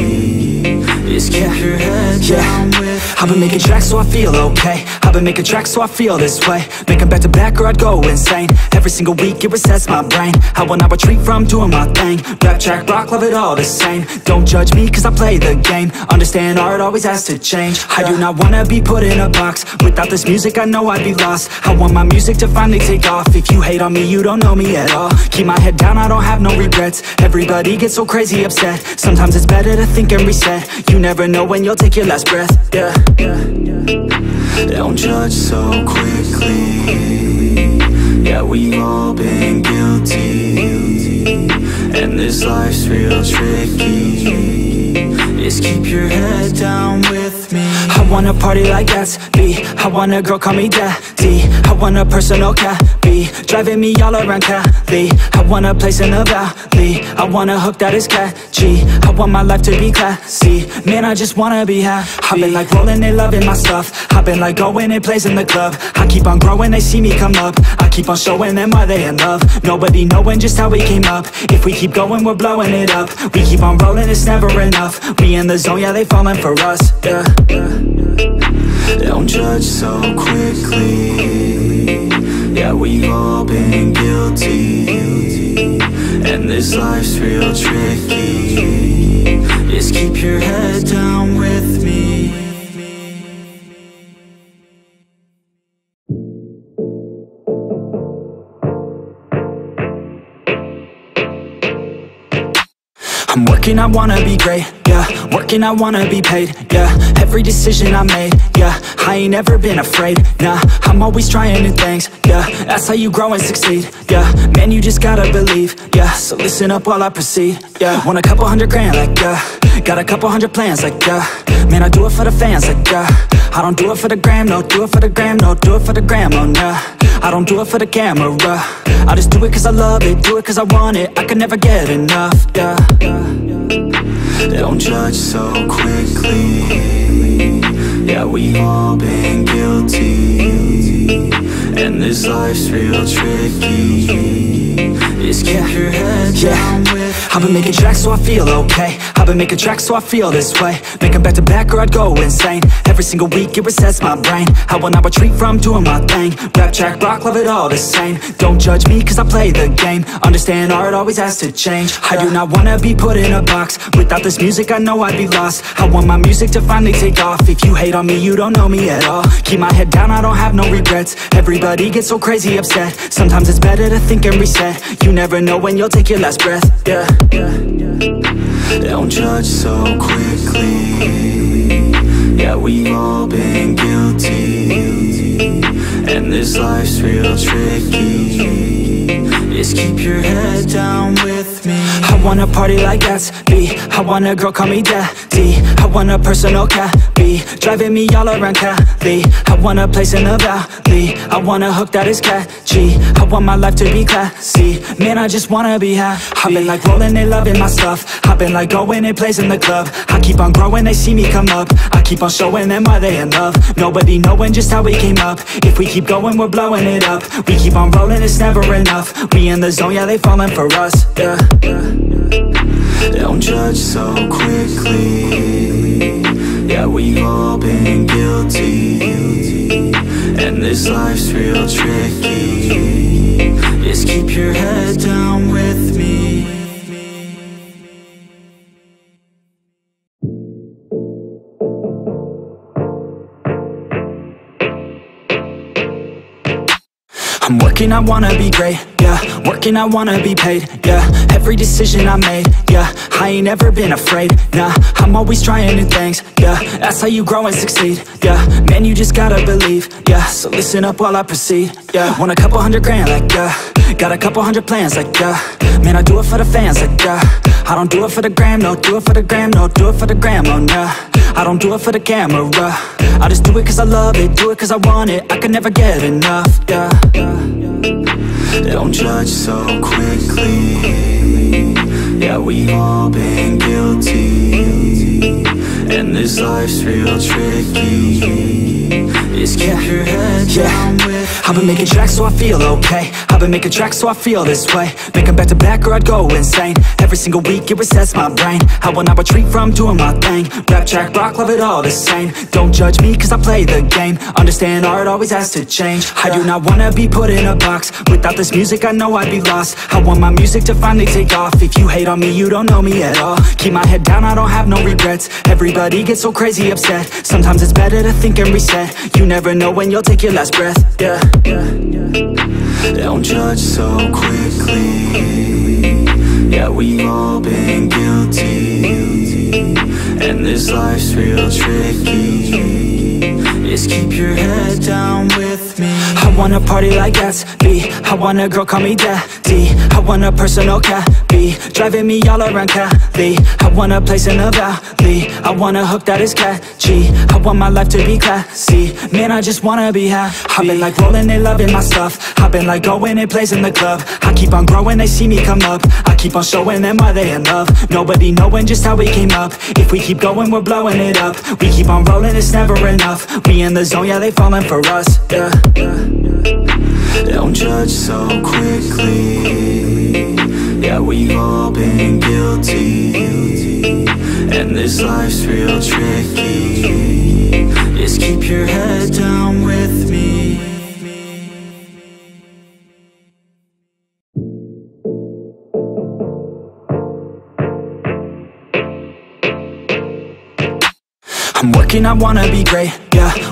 Just keep your head down with I've been making tracks so I feel okay. I've been making tracks so I feel this way. Them back to back or I'd go insane. Every single week it resets my brain. I will not retreat from doing my thing. Rap, trap, rock, love it all the same. Don't judge me cause I play the game. Understand art always has to change. I do not wanna be put in a box. Without this music I know I'd be lost. I want my music to finally take off. If you hate on me you don't know me at all. Keep my head down I don't have no regrets. Everybody gets so crazy upset. Sometimes it's better to think and reset. You never know when you'll take your last breath, yeah don't judge so quickly. Yeah, we've all been guilty. And this life's real tricky. Just keep your head down with wanna party like Gatsby I want a girl call me daddy. I want a personal cabby Driving me all around Cali. I want a place in the valley. I want a hook that is catchy. I want my life to be classy. Man, I just wanna be happy. I've been like rolling and loving my stuff. I've been like going and plays in the club. I keep on growing, they see me come up. I keep on showing them why they in love. Nobody knowing just how we came up. If we keep going, we're blowing it up. We keep on rolling, it's never enough. We in the zone, yeah, they falling for us, yeah, yeah. Don't judge so quickly. Yeah, we've all been guilty. And this life's real tricky. Just keep your head down with me I'm working, I wanna be great, yeah. Working, I wanna be paid, yeah. Every decision I made, yeah. I ain't ever been afraid, nah. I'm always trying new things, yeah. That's how you grow and succeed, yeah. Man, you just gotta believe, yeah. So listen up while I proceed, yeah. Want a couple hundred grand, like, yeah Got a couple hundred plans, like, yeah. Man, I do it for the fans, like, yeah. I don't do it for the gram, no. Do it for the gram, no. Do it for the gram, oh, nah. I don't do it for the camera. I just do it cause I love it. Do it cause I want it. I can never get enough, yeah. Don't judge so quickly. Yeah, we've all been guilty. And this life's real tricky. Just keep your head down with I've been making tracks so I feel okay been making tracks so I feel this way. Make them back to back or I'd go insane. Every single week it resets my brain. I will not retreat from doing my thing. Rap, trap, rock, love it all the same. Don't judge me cause I play the game. Understand art always has to change. I do not wanna be put in a box. Without this music I know I'd be lost. I want my music to finally take off. If you hate on me you don't know me at all. Keep my head down I don't have no regrets. Everybody gets so crazy upset. Sometimes it's better to think and reset. You never know when you'll take your last breath, yeah don't judge so quickly. Yeah, we've all been guilty. And this life's real tricky. Just keep your head down me. I wanna party like Gatsby I want a girl call me daddy. I want a personal cabby Driving me all around Cali. I want a place in the valley. I want a hook that is catchy. I want my life to be classy. Man, I just wanna be happy. I've been like rolling and loving my stuff. I've been like going and plays in the club. I keep on growing, they see me come up. I keep on showing them why they in love. Nobody knowing just how we came up. If we keep going, we're blowing it up. We keep on rolling, it's never enough. We in the zone, yeah, they falling for us, yeah. Don't judge so quickly. Yeah, we've all been guilty. And this life's real tricky. Just keep your head down with me. I'm working, I wanna be great, yeah Working, I wanna be paid, yeah Every decision I made, yeah I ain't ever been afraid, nah I'm always trying new things, yeah That's how you grow and succeed, yeah Man, you just gotta believe, yeah So listen up while I proceed, yeah Want a couple hundred grand, like, yeah. Got a couple hundred plans, like, yeah. Man, I do it for the fans, like, yeah. I don't do it for the gram, no Do it for the gram, no Do it for the gram, oh, nah. I don't do it for the camera. I just do it cause I love it Do it cause I want it. I can never get enough, yeah Don't judge so quickly. Yeah, we all been guilty. And this life's real tricky. Just keep your head down with I've been making tracks so I feel okay. I've been making tracks so I feel this way. Making back to back or I'd go insane. Every single week it resets my brain. I will not retreat from doing my thing? Rap, trap, rock, love it all the same. Don't judge me cause I play the game. Understand art always has to change. I do not wanna be put in a box. Without this music I know I'd be lost. I want my music to finally take off. If you hate on me you don't know me at all. Keep my head down I don't have no regrets. Everybody gets so crazy upset. Sometimes it's better to think and reset. You never know when you'll take your last breath, yeah don't judge so quickly. Yeah, we've all been guilty. And this life's real tricky Just keep your head down with me. I wanna party like Gatsby I want a girl call me daddy. I want a personal cat oh, be Driving me all around Cali. I want a place in the valley. I want a hook that is catchy. I want my life to be classy. Man, I just wanna be happy. I've been like rolling, they loving my stuff. I've been like going and in the club. I keep on growing, they see me come up. I keep on showing them why they in love. Nobody knowing just how we came up. If we keep going, we're blowing it up. We keep on rolling, it's never enough. We in the zone, yeah, they falling for us, yeah. Don't judge so quickly. Yeah, we've all been guilty. And this life's real tricky. Just keep your head down with me. I'm working, I wanna be great,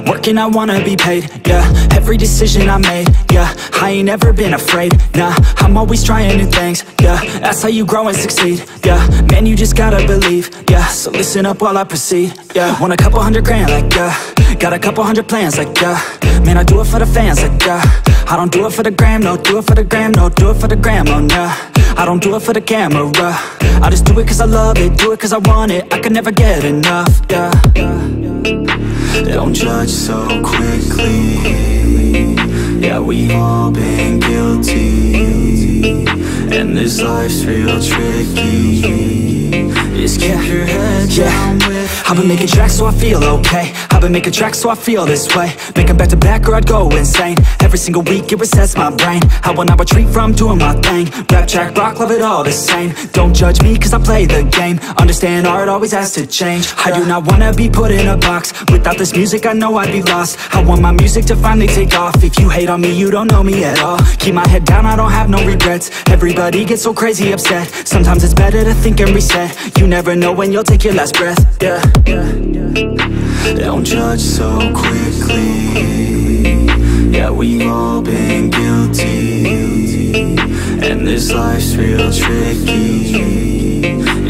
Working, I wanna be paid, yeah Every decision I made, yeah I ain't ever been afraid, nah I'm always trying new things, yeah That's how you grow and succeed, yeah Man, you just gotta believe, yeah So listen up while I proceed, yeah Want a couple hundred grand, like, yeah. Got a couple hundred plans, like, yeah. Man, I do it for the fans, like, yeah. I don't do it for the gram, no Do it for the gram, no Do it for the gram, oh, nah. I don't do it for the camera. I just do it cause I love it Do it cause I want it. I can never get enough, yeah Don't judge so quickly. Yeah, we've all been guilty. And this life's real tricky Just keep your head down with I've been making tracks so I feel okay. I've been making tracks so I feel this way. Making back to back or I'd go insane. Every single week it resets my brain. I will not retreat from doing my thing. Rap, trap, rock, love it all the same. Don't judge me cause I play the game. Understand art always has to change. I do not wanna be put in a box. Without this music I know I'd be lost. I want my music to finally take off. If you hate on me you don't know me at all. Keep my head down I don't have no regrets. Everybody gets so crazy upset. Sometimes it's better to think and reset. You never know when you'll take your last breath, yeah. Don't judge so quickly. Yeah, we've all been guilty. And this life's real tricky.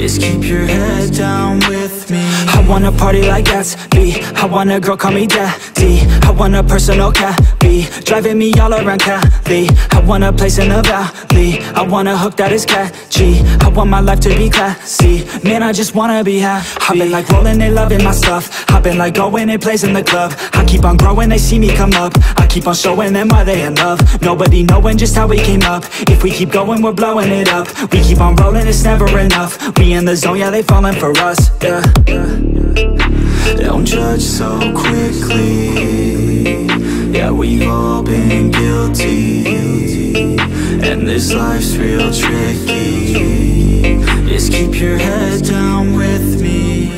Just keep your head down with me wanna party like Gatsby I want a girl call me daddy. I want a personal be Driving me all around Cali. I want a place in the valley. I want a hook that is catchy. I want my life to be classy. Man, I just wanna be happy. I've been like rolling, they loving my stuff. I've been like going and in the club. I keep on growing, they see me come up. I keep on showing them why they in love. Nobody knowing just how we came up. If we keep going, we're blowing it up. We keep on rolling, it's never enough. We in the zone, yeah, they falling for us, yeah, yeah. Don't judge so quickly. Yeah, we've all been guilty. And this life's real tricky. Just keep your head down with me.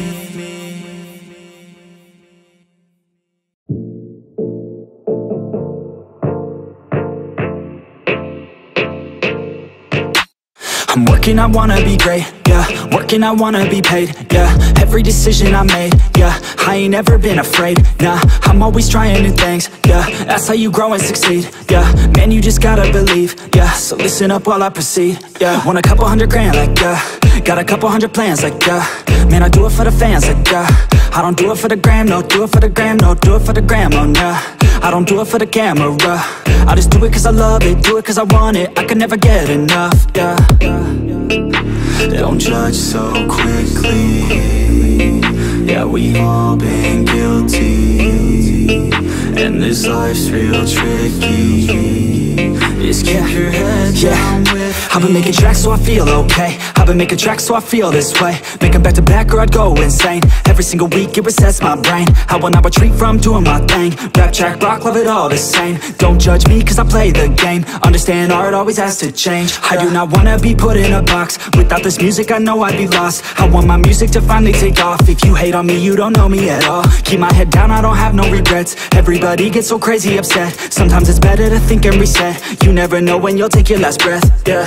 I'm working, I wanna be great, Working, I wanna be paid, yeah every decision I made, yeah I ain't ever been afraid, nah I'm always trying new things, yeah That's how you grow and succeed, yeah Man, you just gotta believe, yeah So listen up while I proceed, yeah Want a couple hundred grand, like, yeah. Got a couple hundred plans, like, yeah. Man, I do it for the fans, like, yeah. I don't do it for the gram, no. Do it for the gram, no. Do it for the gram, oh, nah. I don't do it for the camera. I just do it cause I love it. Do it cause I want it. I can never get enough, yeah Don't judge so quickly. Yeah, we've all been guilty. And this life's real tricky Just keep your head Yeah. down with I've been making tracks so I feel okay. I've been making tracks so I feel this way. Make 'em back to back or I'd go insane. Every single week it resets my brain. I will not retreat from doing my thing. Rap, trap, rock, love it all the same. Don't judge me cause I play the game. Understand art always has to change. I do not wanna be put in a box. Without this music I know I'd be lost. I want my music to finally take off. If you hate on me you don't know me at all. Keep my head down I don't have no regrets. Everybody gets so crazy upset. Sometimes it's better to think and reset. You never know when you'll take your last breath Yeah.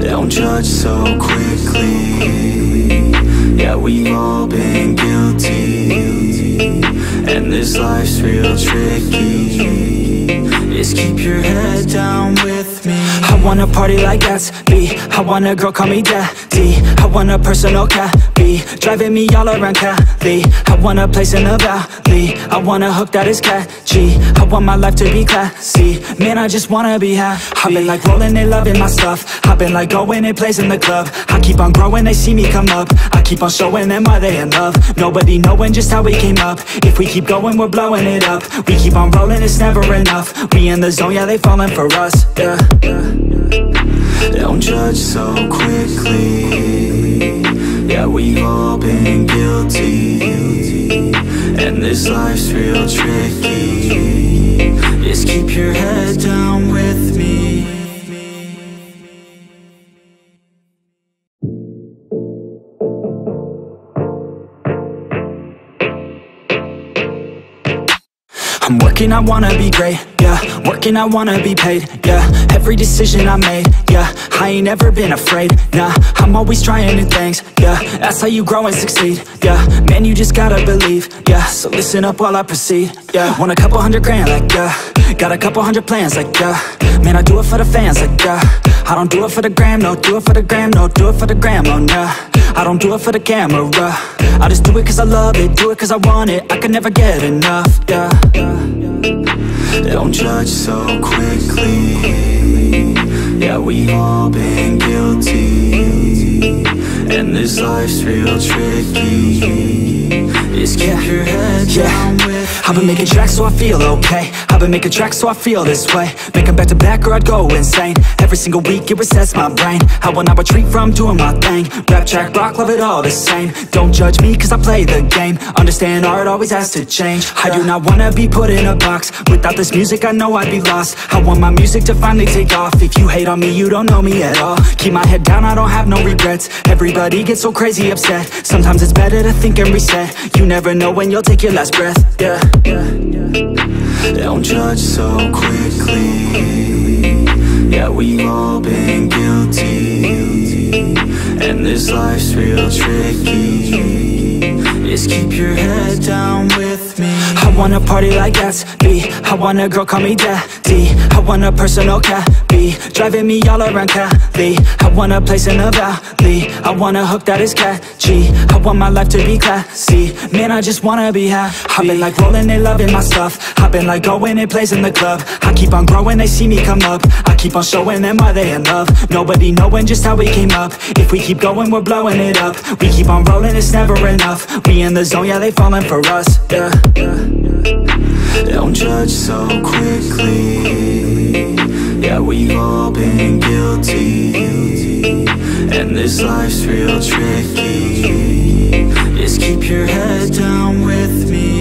Don't judge so quickly. Yeah, we've all been guilty. And this life's real tricky Just keep your head down with me. I wanna party like Gatsby I want a girl call me daddy. I want a personal cabby Driving me all around Cali. I want a place in the valley. I want a hook that is catchy. I want my life to be classy. Man, I just wanna be happy. I've been like rolling, and loving my stuff. I've been like going and plays in the club. I keep on growing, they see me come up. I keep on showing them why they in love. Nobody knowing just how we came up. If we keep going, we're blowing it up. We keep on rolling, it's never enough. We in the zone, yeah, they falling for us Yeah, yeah Don't judge so quickly. Yeah, we've all been guilty. And this life's real tricky. Just keep your head down with I'm working, I wanna be great, yeah. Working, I wanna be paid, yeah. Every decision I made, yeah. I ain't ever been afraid, nah. I'm always trying new things, yeah. That's how you grow and succeed, yeah. Man, you just gotta believe, yeah. So listen up while I proceed, yeah. Want a couple hundred grand, like, yeah. Got a couple hundred plans, like, yeah. Man, I do it for the fans, like, yeah I don't do it for the gram, no Do it for the gram, no Do it for the gram, oh, nah. I don't do it for the camera. I just do it cause I love it Do it cause I want it. I can never get enough, yeah. Don't judge so quickly. Yeah, we've all been guilty. And this life's real tricky Just keep your head Yeah. down with I've been making tracks so I feel okay. I've been making tracks so I feel this way. Make 'em back to back or I'd go insane. Every single week it resets my brain. I will not retreat from doing my thing. Rap, trap, rock, love it all the same. Don't judge me cause I play the game. Understand art always has to change. I do not wanna be put in a box. Without this music I know I'd be lost. I want my music to finally take off. If you hate on me you don't know me at all. Keep my head down I don't have no regrets. Everybody gets so crazy upset. Sometimes it's better to think and reset. You never know when you'll take your last breath yeah. Don't judge so quickly. Yeah, we've all been guilty. And this life's real tricky. Just keep your head down with me I wanna party like Gatsby I want a girl call me daddy. I want a personal oh, cabby Driving me all around Cali. I want a place in the valley. I want a hook that is catchy. I want my life to be classy. Man, I just wanna be happy. I've been like rolling, and loving my stuff. I've been like going and plays in the club. I keep on growing, they see me come up. I keep on showing them why they in love. Nobody knowing just how we came up. If we keep going, we're blowing it up. We keep on rolling, it's never enough. We in the zone, yeah, they falling for us. Yeah, yeah Don't judge so quickly. Yeah, we've all been guilty. And this life's real tricky. Just keep your head down with me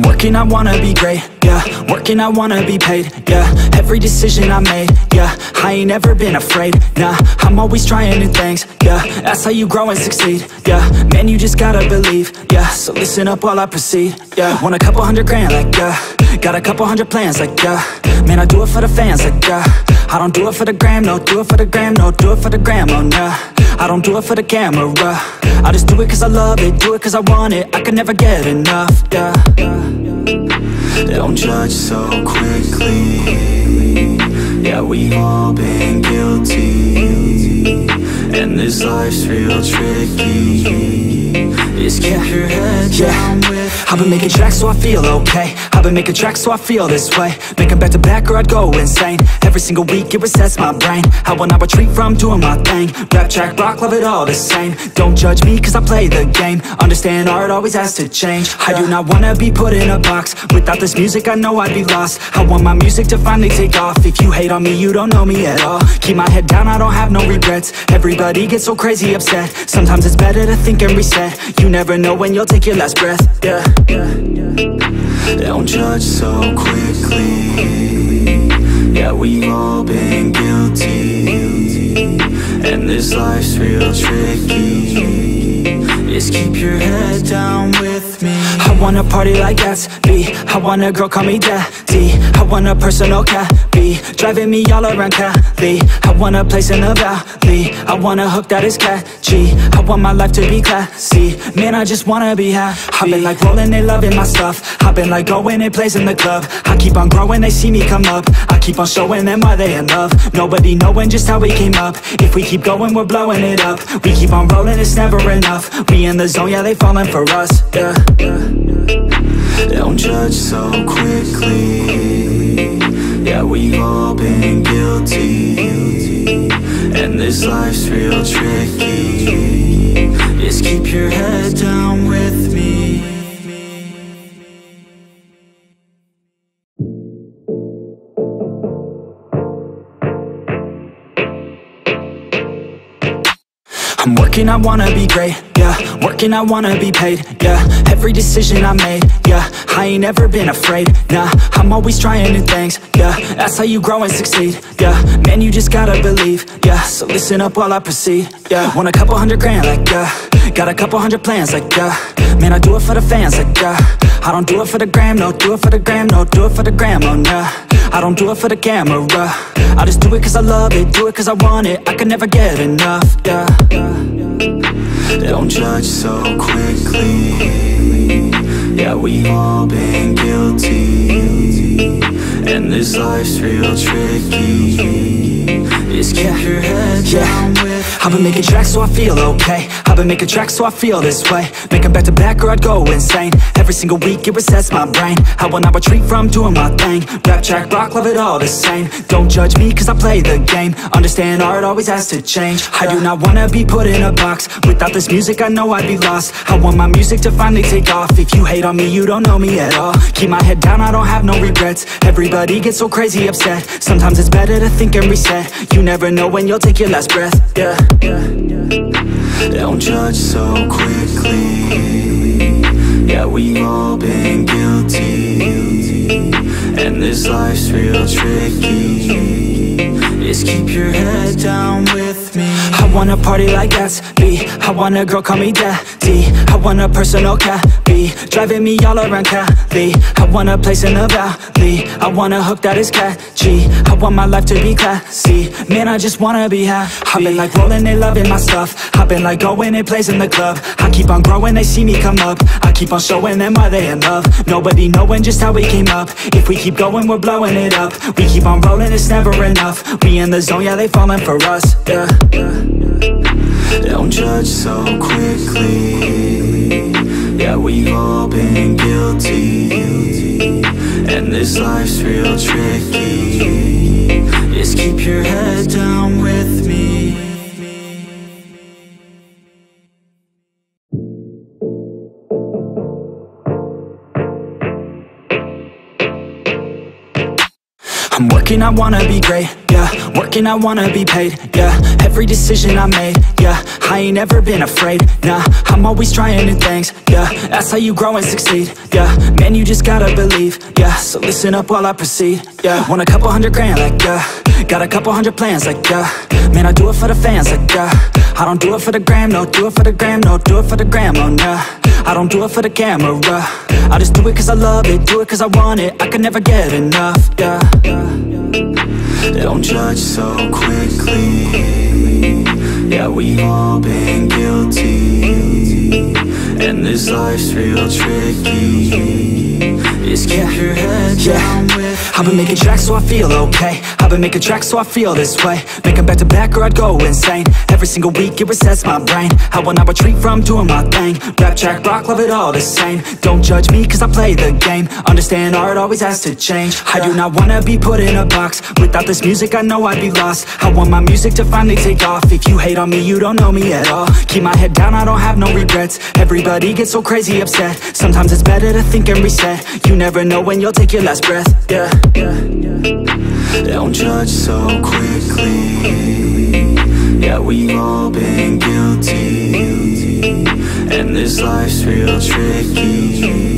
Working working, I wanna be great, yeah. Working, I wanna be paid, yeah. Every decision I made, yeah. I ain't ever been afraid, nah. I'm always trying new things, yeah. That's how you grow and succeed, yeah. Man, you just gotta believe, yeah. So listen up while I proceed, yeah. Want a couple hundred grand, like, yeah. Got a couple hundred plans, like, yeah. Man, I do it for the fans, like, yeah I don't do it for the gram, no Do it for the gram, no Do it for the gram, oh, nah. I don't do it for the camera. I just do it cause I love it Do it cause I want it. I can never get enough, yeah. Don't judge so quickly. Yeah, we've all been guilty. And this life's real tricky Just keep your head down with I've been making tracks so I feel okay. I've been making tracks so I feel this way. Make them back to back or I'd go insane. Every single week it resets my brain. I will not retreat from doing my thing. Rap, trap, rock, love it all the same. Don't judge me cause I play the game. Understand art always has to change. I do not wanna be put in a box. Without this music I know I'd be lost. I want my music to finally take off. If you hate on me you don't know me at all. Keep my head down I don't have no regrets. Everybody gets so crazy upset. Sometimes it's better to think and reset. You never know when you'll take your last breath, yeah. Don't judge so quickly. Yeah, we've all been guilty. And this life's real tricky. Just keep your head down me. I wanna party like Gatsby I want a girl call me daddy. I want a personal cabby Driving me all around Cali. I want a place in the valley. I want a hook that is catchy. I want my life to be classy. Man, I just wanna be happy. I've been like rolling, they loving my stuff. I've been like going and plays in the club. I keep on growing, they see me come up keep on showing them why they in love. Nobody knowing just how we came up. If we keep going, we're blowing it up. We keep on rolling, it's never enough. We in the zone, yeah, they falling for us, yeah. Don't judge so quickly. Yeah, we've all been guilty. And this life's real tricky. Just keep your head down with me I'm working, I wanna be great, yeah. Working, I wanna be paid, yeah. Every decision I made, yeah. I ain't ever been afraid, nah. I'm always trying new things, yeah. That's how you grow and succeed, yeah. Man, you just gotta believe, yeah. So listen up while I proceed, yeah. Want a couple hundred grand, like, yeah Got a couple hundred plans, like, yeah. Man, I do it for the fans, like, yeah. I don't do it for the gram, no. Do it for the gram, no. Do it for the gram, oh, nah. I don't do it for the camera. I just do it cause I love it. Do it cause I want it. I can never get enough, yeah. Don't judge so quickly. Yeah, we've all been guilty. And this life's real tricky. Just keep your head down with I've been making tracks so I feel okay. I've been making tracks so I feel this way. Make them back to back or I'd go insane. Every single week it resets my brain. I will not retreat from doing my thing. Rap, trap, rock, love it all the same. Don't judge me cause I play the game. Understand art always has to change. I do not wanna be put in a box. Without this music I know I'd be lost. I want my music to finally take off. If you hate on me you don't know me at all. Keep my head down I don't have no regrets. Everybody gets so crazy upset. Sometimes it's better to think and reset. You never know when you'll take your last breath, yeah don't judge so quickly. Yeah, we've all been guilty. And this life's real tricky. Just keep your head down with me. I wanna party like Gatsby I want a girl call me daddy. I want a personal cabby Driving me all around Cali. I want a place in the valley. I want a hook that is catchy. I want my life to be classy. Man, I just wanna be happy. I've been like rolling, they loving my stuff. I've been like going and plays in the club. I keep on growing, they see me come up. I keep on showing them why they in love. Nobody knowing just how we came up. If we keep going, we're blowing it up. We keep on rolling, it's never enough. We in the zone, yeah, they falling for us, yeah. Don't judge so quickly. Yeah, we've all been guilty. And this life's real tricky. Just keep your head down with me I'm working, I wanna be great, yeah. Working, I wanna be paid, yeah. Every decision I made, yeah. I ain't ever been afraid, nah. I'm always trying new things, yeah. That's how you grow and succeed, yeah. Man, you just gotta believe, yeah. So listen up while I proceed, yeah. Want a couple hundred grand, like, yeah. Got a couple hundred plans, like, yeah. Man, I do it for the fans, like, yeah I don't do it for the gram, no Do it for the gram, no Do it for the gram, oh, nah. I don't do it for the camera. I just do it cause I love it Do it cause I want it. I can never get enough, yeah. Don't judge so quickly. Yeah, we've all been guilty. And this life's real tricky. Just keep your head down with I've been making tracks so I feel okay. I've been making tracks so I feel this way. Making back to back or I'd go insane. Every single week it resets my brain. I will not retreat from doing my thing. Rap, trap, rock, love it all the same. Don't judge me cause I play the game. Understand art always has to change. I do not wanna be put in a box. Without this music I know I'd be lost. I want my music to finally take off. If you hate on me you don't know me at all. Keep my head down I don't have no regrets. Everybody gets so crazy upset. Sometimes it's better to think and reset. You never know when you'll take your last breath, yeah don't judge so quickly. Yeah, we've all been guilty. And this life's real tricky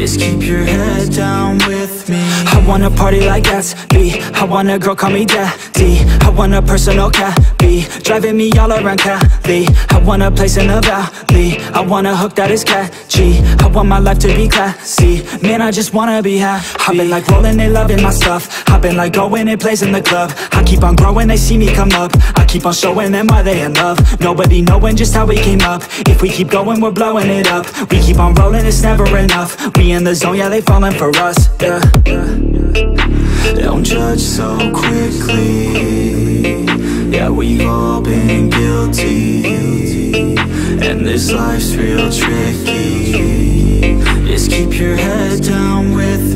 Just keep your head down with me. I wanna party like Gatsby I want a girl call me daddy. I want a personal oh, cabby Driving me all around Cali. I want a place in the valley. I want a hook that is catchy. I want my life to be classy. Man, I just wanna be happy. I've been like rolling, they loving my stuff. I've been like going and plays in the club. I keep on growing, they see me come up. I keep on showing them why they in love. Nobody knowing just how we came up. If we keep going, we're blowing it up. We keep on rolling, it's never enough. We in the zone, yeah, they falling for us, yeah, Don't judge so quickly. Yeah, we've all been guilty. And this life's real tricky. Just keep your head down with